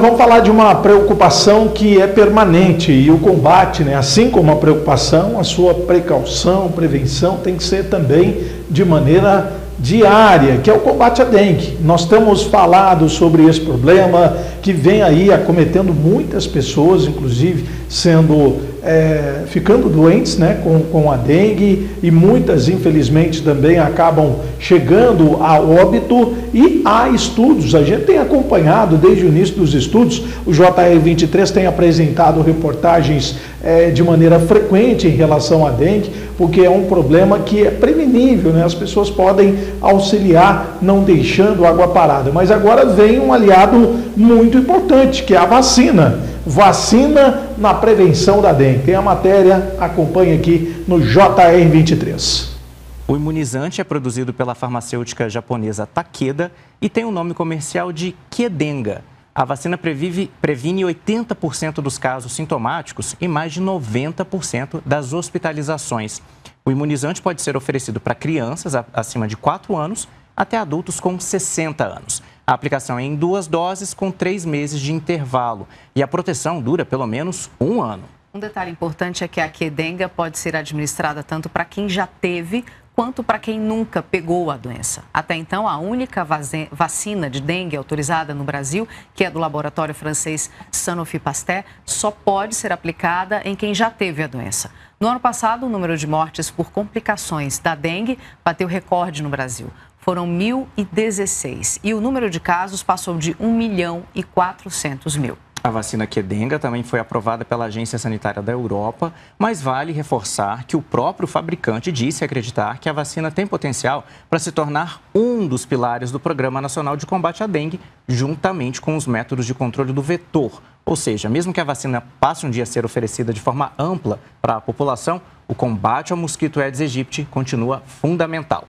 Vamos falar de uma preocupação que é permanente e o combate, né, assim como a preocupação, a sua precaução, prevenção tem que ser também de maneira diária, que é o combate à dengue. Nós temos falado sobre esse problema que vem aí acometendo muitas pessoas, inclusive sendo é, ficando doentes né, com, com a dengue e muitas, infelizmente, também acabam chegando a óbito e há estudos, a gente tem acompanhado desde o início dos estudos, o JR23 tem apresentado reportagens é, de maneira frequente em relação à dengue, porque é um problema que é prevenível, né? as pessoas podem auxiliar não deixando água parada. Mas agora vem um aliado muito importante, que é a vacina. Vacina na prevenção da dengue. Tem a matéria, acompanhe aqui no JR23. O imunizante é produzido pela farmacêutica japonesa Takeda e tem o nome comercial de Kedenga. A vacina previve, previne 80% dos casos sintomáticos e mais de 90% das hospitalizações. O imunizante pode ser oferecido para crianças acima de 4 anos até adultos com 60 anos. A aplicação é em duas doses com três meses de intervalo e a proteção dura pelo menos um ano. Um detalhe importante é que a quedenga pode ser administrada tanto para quem já teve quanto para quem nunca pegou a doença. Até então, a única vacina de dengue autorizada no Brasil, que é do laboratório francês Sanofi Pasteur, só pode ser aplicada em quem já teve a doença. No ano passado, o número de mortes por complicações da dengue bateu recorde no Brasil. Foram 1.016 e o número de casos passou de 1 milhão e 400 mil. A vacina Kedenga também foi aprovada pela Agência Sanitária da Europa, mas vale reforçar que o próprio fabricante disse acreditar que a vacina tem potencial para se tornar um dos pilares do Programa Nacional de Combate à Dengue, juntamente com os métodos de controle do vetor. Ou seja, mesmo que a vacina passe um dia a ser oferecida de forma ampla para a população, o combate ao mosquito Aedes aegypti continua fundamental.